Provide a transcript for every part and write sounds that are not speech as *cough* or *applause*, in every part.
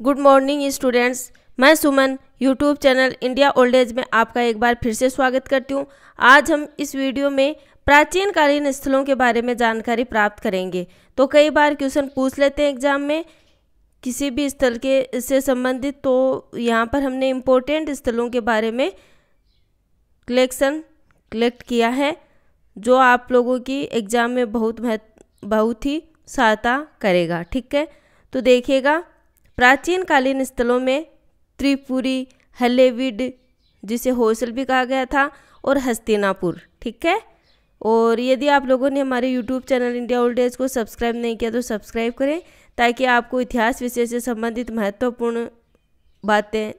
Good morning students. मैं Suman, YouTube channel India old age में आपका एक बार फिर से स्वागत करती हूँ। आज हम इस वीडियो में प्राचीन कालीन स्थलों के बारे में जानकारी प्राप्त करेंगे। तो कई बार क्वेश्चन पूछ लेते हैं एग्ज़ाम में, किसी भी स्थल के, से संबंधित तो यहाँ पर हमने इम्पोर्टेंट स्थलों के बारे में कलेक्शन कलेक्ट किया है, जो आप लोगों की एग्ज़ाम में बहुत महत्व बहुत ही सहायता करेगा, ठीक है? तो देखिएगा प्राचीन कालीन स्थलों में त्रिपुरी हलेविड जिसे होसल भी कहा गया था, और हस्तिनापुर, ठीक है? और यदि आप लोगों ने हमारे YouTube channel India old age को सब्सक्राइब नहीं किया तो सब्सक्राइब करें, ताकि आपको इतिहास विषय से संबंधित महत्वपूर्ण बातें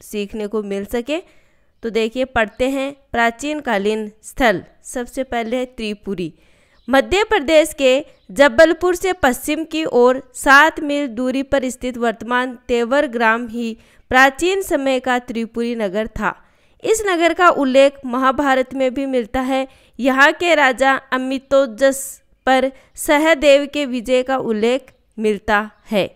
सीखने को मिल सके। तो देखिए, पढ़ते हैं प्राचीन कालीन स्थल। सबसे पहले त्रिपुरी। मध्य प्रदेश के जबलपुर से पश्चिम की ओर सात मील दूरी पर स्थित वर्तमान तेवर ग्राम ही प्राचीन समय का त्रिपुरी नगर था। इस नगर का उल्लेख महाभारत में भी मिलता है। यहाँ के राजा अमितोजस पर सहदेव के विजय का उल्लेख मिलता है।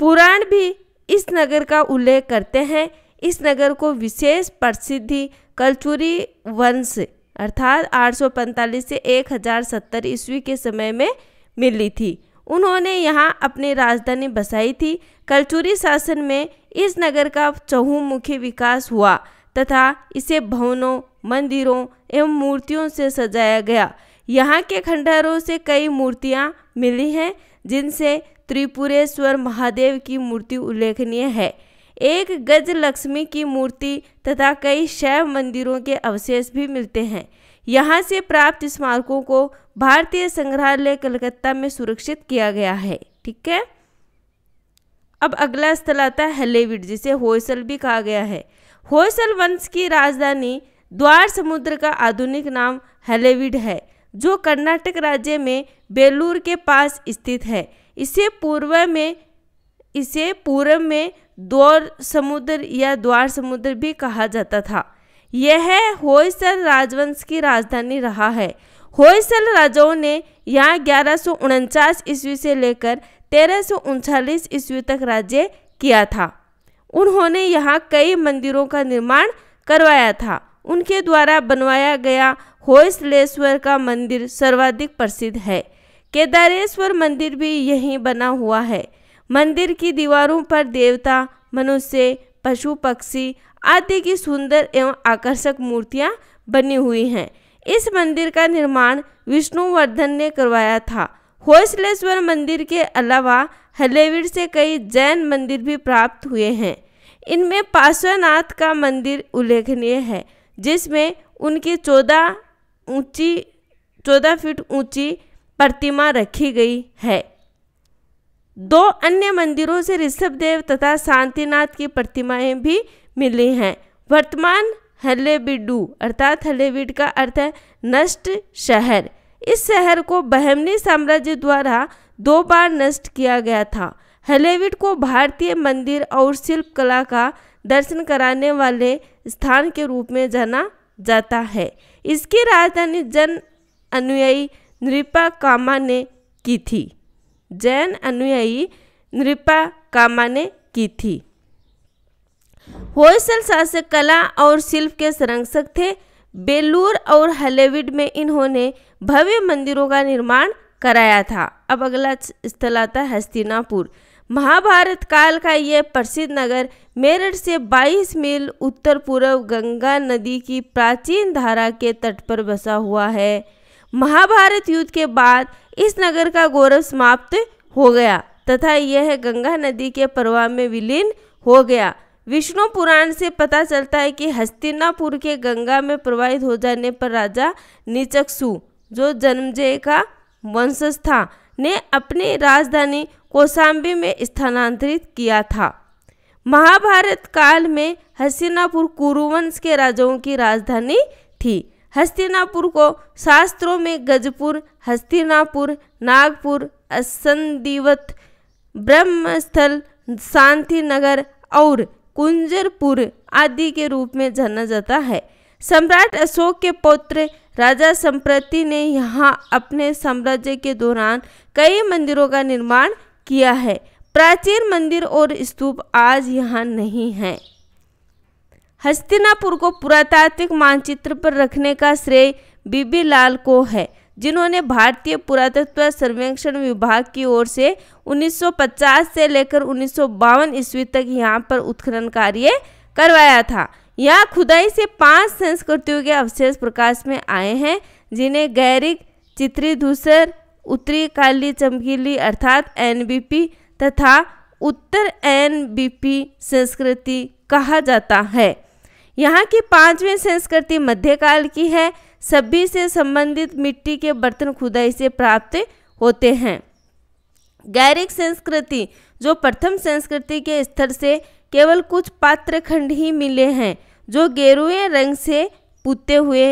पुराण भी इस नगर का उल्लेख करते हैं। इस नगर को विशेष प्रसिद्धि कलचुरी वंश अर्थात 845 से 1070 ईस्वी के समय में मिली थी। उन्होंने यहाँ अपनी राजधानी बसाई थी। कलचुरी शासन में इस नगर का चहुमुखी विकास हुआ तथा इसे भवनों, मंदिरों एवं मूर्तियों से सजाया गया। यहाँ के खंडहरों से कई मूर्तियाँ मिली हैं, जिनसे त्रिपुरेश्वर महादेव की मूर्ति उल्लेखनीय है। एक गज लक्ष्मी की मूर्ति तथा कई शैव मंदिरों के अवशेष भी मिलते हैं। यहाँ से प्राप्त स्मारकों को भारतीय संग्रहालय कलकत्ता में सुरक्षित किया गया है। ठीक है? अब अगला स्थल आता है हलेविड जिसे होयसल भी कहा गया है। होयसल वंश की राजधानी द्वार समुद्र का आधुनिक नाम हलेविड है, जो कर्नाटक राज्य में बेलूर के पास स्थित है। इसे पूर्व में, इसे पूर्व में द्वार समुद्र या द्वार समुद्र भी कहा जाता था। यह होयसल राजवंश की राजधानी रहा है। होयसल राजाओं ने यहाँ ग्यारह ईस्वी से लेकर तेरह ईस्वी तक राज्य किया था। उन्होंने यहाँ कई मंदिरों का निर्माण करवाया था। उनके द्वारा बनवाया गया होयसलेश्वर का मंदिर सर्वाधिक प्रसिद्ध है। केदारेश्वर मंदिर भी यहीं बना हुआ है। मंदिर की दीवारों पर देवता, मनुष्य, पशु, पक्षी आदि की सुंदर एवं आकर्षक मूर्तियाँ बनी हुई हैं। इस मंदिर का निर्माण विष्णुवर्धन ने करवाया था। होसलेश्वर मंदिर के अलावा हलेवीर से कई जैन मंदिर भी प्राप्त हुए हैं। इनमें पार्श्वनाथ का मंदिर उल्लेखनीय है, जिसमें उनकी चौदह ऊँची, चौदह फीट ऊँची प्रतिमा रखी गई है। दो अन्य मंदिरों से ऋषभ देव तथा शांतिनाथ की प्रतिमाएँ भी मिली हैं। वर्तमान हलेबिडू, अर्थात हलेबिड का अर्थ है नष्ट शहर। इस शहर को बहमनी साम्राज्य द्वारा दो बार नष्ट किया गया था। हलेविड को भारतीय मंदिर और शिल्प कला का दर्शन कराने वाले स्थान के रूप में जाना जाता है। इसकी राजधानी जन अनुयायी नृपा कामा ने की थी। जैन अनुयायी नृपा कामा ने की थी। होयसल शासक कला और शिल्प के संरक्षक थे। बेलूर और हलेविड में इन्होंने भव्य मंदिरों का निर्माण कराया था। अब अगला स्थल आता है हस्तिनापुर। महाभारत काल का यह प्रसिद्ध नगर मेरठ से 22 मील उत्तर पूर्व गंगा नदी की प्राचीन धारा के तट पर बसा हुआ है। महाभारत युद्ध के बाद इस नगर का गौरव समाप्त हो गया, तथा यह गंगा नदी के प्रवाह में विलीन हो गया। विष्णु पुराण से पता चलता है कि हस्तिनापुर के गंगा में प्रवाहित हो जाने पर राजा निचकसु, जो जन्मजय का वंशज था, ने अपनी राजधानी कोसाम्बी में स्थानांतरित किया था। महाभारत काल में हस्तिनापुर कुरुवंश के राजाओं की राजधानी थी। हस्तिनापुर को शास्त्रों में गजपुर, हस्तिनापुर, नागपुर, असंदीवत, ब्रह्मस्थल शांति नगर और कुंजरपुर आदि के रूप में जाना जाता है। सम्राट अशोक के पौत्र राजा संप्रति ने यहाँ अपने साम्राज्य के दौरान कई मंदिरों का निर्माण किया है। प्राचीन मंदिर और स्तूप आज यहाँ नहीं हैं। हस्तिनापुर को पुरातात्विक मानचित्र पर रखने का श्रेय बीबी लाल को है, जिन्होंने भारतीय पुरातत्व सर्वेक्षण विभाग की ओर से 1950 से लेकर उन्नीस सौ बावन ईस्वी तक यहाँ पर उत्खनन कार्य करवाया था। यहाँ खुदाई से पाँच संस्कृतियों के अवशेष प्रकाश में आए हैं, जिन्हें गैरिक, चित्री धूसर, उत्तरी काली चमकीली अर्थात एनबीपी तथा उत्तर एनबीपी संस्कृति कहा जाता है। यहाँ की पांचवी संस्कृति मध्यकाल की है। सभी से संबंधित मिट्टी के बर्तन खुदाई से प्राप्त होते हैं। गैरिक संस्कृति, जो प्रथम संस्कृति के स्तर से केवल कुछ पात्र खंड ही मिले हैं, जो गेरुए रंग से पुते हुए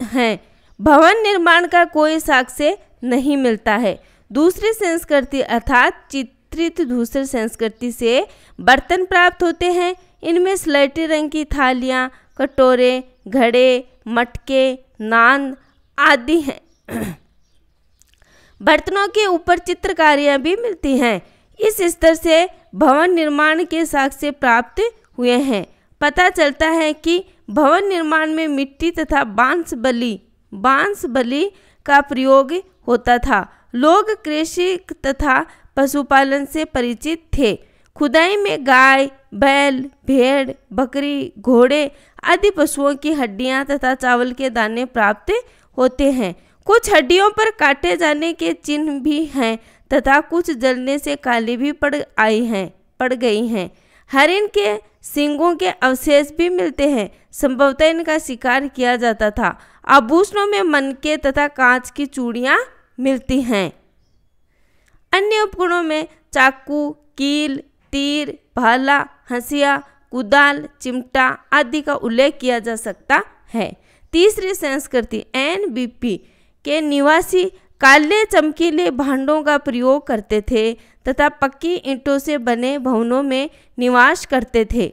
हैं। भवन निर्माण का कोई साक्ष्य नहीं मिलता है। दूसरी संस्कृति अर्थात चित्रित दूसरी संस्कृति से बर्तन प्राप्त होते हैं। इनमें स्लेटी रंग की थालियाँ, कटोरे, घड़े, मटके, नान आदि हैं। *clears throat* बर्तनों के ऊपर चित्रकारियाँ भी मिलती हैं। इस स्तर से भवन निर्माण के साक्ष्य प्राप्त हुए हैं। पता चलता है कि भवन निर्माण में मिट्टी तथा बाँस बलि बाँस बलि का प्रयोग होता था। लोग कृषि तथा पशुपालन से परिचित थे। खुदाई में गाय बैल, भेड़, बकरी, घोड़े आदि पशुओं की हड्डियाँ तथा चावल के दाने प्राप्त होते हैं। कुछ हड्डियों पर काटे जाने के चिन्ह भी हैं तथा कुछ जलने से काली भी पड़ आई हैं, पड़ गई हैं। हरिण के सिंगों के अवशेष भी मिलते हैं। संभवतः इनका शिकार किया जाता था। आभूषणों में मनके तथा कांच की चूड़ियाँ मिलती हैं। अन्य उपकरणों में चाकू, कील तीर, भाला, हंसिया, कुदाल, चिमटा आदि का उल्लेख किया जा सकता है। तीसरी संस्कृति एनबीपी के निवासी काले चमकीले भांडों का प्रयोग करते थे तथा पक्की ईंटों से बने भवनों में निवास करते थे।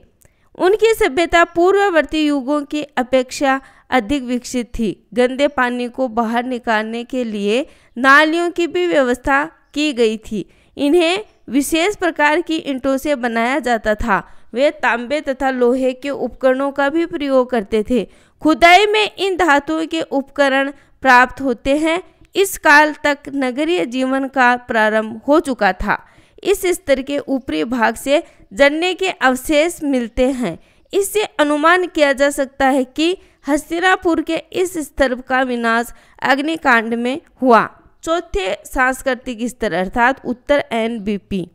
उनकी सभ्यता पूर्ववर्ती युगों की अपेक्षा अधिक विकसित थी। गंदे पानी को बाहर निकालने के लिए नालियों की भी व्यवस्था की गई थी। इन्हें विशेष प्रकार की ईंटों से बनाया जाता था। वे तांबे तथा लोहे के उपकरणों का भी प्रयोग करते थे। खुदाई में इन धातुओं के उपकरण प्राप्त होते हैं। इस काल तक नगरीय जीवन का प्रारंभ हो चुका था। इस स्तर के ऊपरी भाग से जन्ने के अवशेष मिलते हैं। इससे अनुमान किया जा सकता है कि हस्तिनापुर के इस स्तर का विनाश अग्निकांड में हुआ। चौथे सांस्कृतिक स्तर अर्थात उत्तर एन बीपी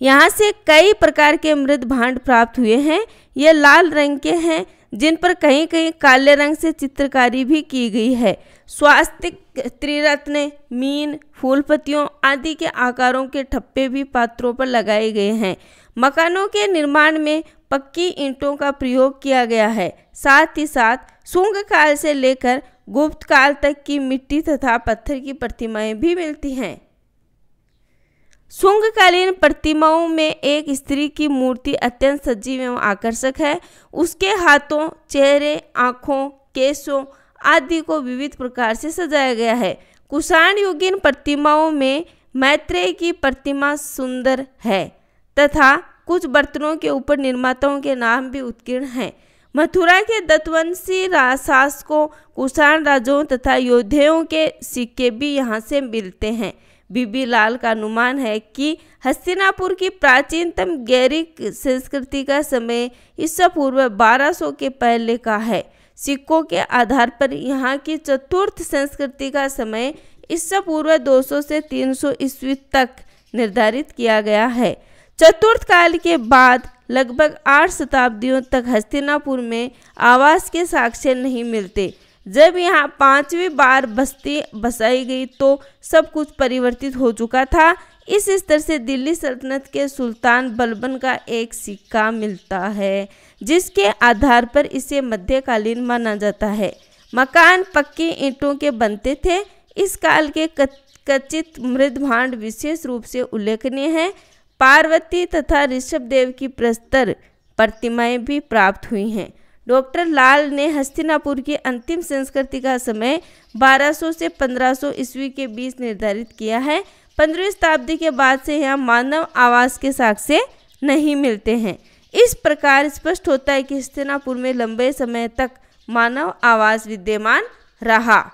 यहाँ से कई प्रकार के मृद भांड प्राप्त हुए हैं। ये लाल रंग के हैं, जिन पर कहीं कहीं काले रंग से चित्रकारी भी की गई है। स्वास्तिक, त्रिरत्न, मीन फूलपतियों आदि के आकारों के ठप्पे भी पात्रों पर लगाए गए हैं। मकानों के निर्माण में पक्की ईंटों का प्रयोग किया गया है। साथ ही साथ सुंग काल से लेकर गुप्त काल तक की मिट्टी तथा पत्थर की प्रतिमाएँ भी मिलती हैं। शुंगकालीन प्रतिमाओं में एक स्त्री की मूर्ति अत्यंत सजीव एवं आकर्षक है। उसके हाथों, चेहरे, आँखों केसों आदि को विविध प्रकार से सजाया गया है। कुषाण युगीन प्रतिमाओं में मैत्रेय की प्रतिमा सुंदर है तथा कुछ बर्तनों के ऊपर निर्माताओं के नाम भी उत्कीर्ण हैं। मथुरा के दत्वंशी शासकों, कुषाण राजाओं तथा योद्धाओं के सिक्के भी यहाँ से मिलते हैं। बीबी लाल का अनुमान है कि हस्तिनापुर की प्राचीनतम गैरिक संस्कृति का समय ईसा पूर्व 1200 के पहले का है। सिक्कों के आधार पर यहाँ की चतुर्थ संस्कृति का समय ईसा पूर्व 200 से 300 ईस्वी तक निर्धारित किया गया है। चतुर्थ काल के बाद लगभग आठ शताब्दियों तक हस्तिनापुर में आवास के साक्ष्य नहीं मिलते। जब यहाँ पांचवी बार बस्ती बसाई गई तो सब कुछ परिवर्तित हो चुका था। इस स्तर से दिल्ली सल्तनत के सुल्तान बलबन का एक सिक्का मिलता है, जिसके आधार पर इसे मध्यकालीन माना जाता है। मकान पक्की ईंटों के बनते थे। इस काल के कचित मृदभांड विशेष रूप से उल्लेखनीय है। पार्वती तथा ऋषभ देव की प्रस्तर प्रतिमाएँ भी प्राप्त हुई हैं। डॉक्टर लाल ने हस्तिनापुर की अंतिम संस्कृति का समय 1200 से 1500 ईस्वी के बीच निर्धारित किया है। पंद्रहवीं शताब्दी के बाद से यहाँ मानव आवास के साक्ष्य नहीं मिलते हैं। इस प्रकार स्पष्ट होता है कि हस्तिनापुर में लंबे समय तक मानव आवास विद्यमान रहा।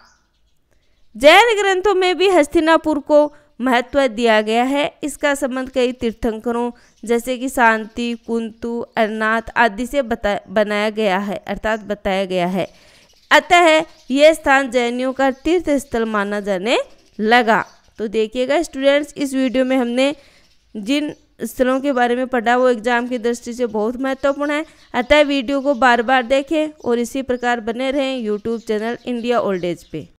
जैन ग्रंथों में भी हस्तिनापुर को महत्व दिया गया है। इसका संबंध कई तीर्थंकरों जैसे कि शांति, कुंतु, अरनाथ आदि से बता, बनाया गया है, अर्थात बताया गया है। अतः यह स्थान जैनियों का तीर्थ स्थल माना जाने लगा। तो देखिएगा स्टूडेंट्स, इस वीडियो में हमने जिन स्थलों के बारे में पढ़ा, वो एग्ज़ाम की दृष्टि से बहुत महत्वपूर्ण है। अतः वीडियो को बार बार देखें और इसी प्रकार बने रहें YouTube channel India old age पे।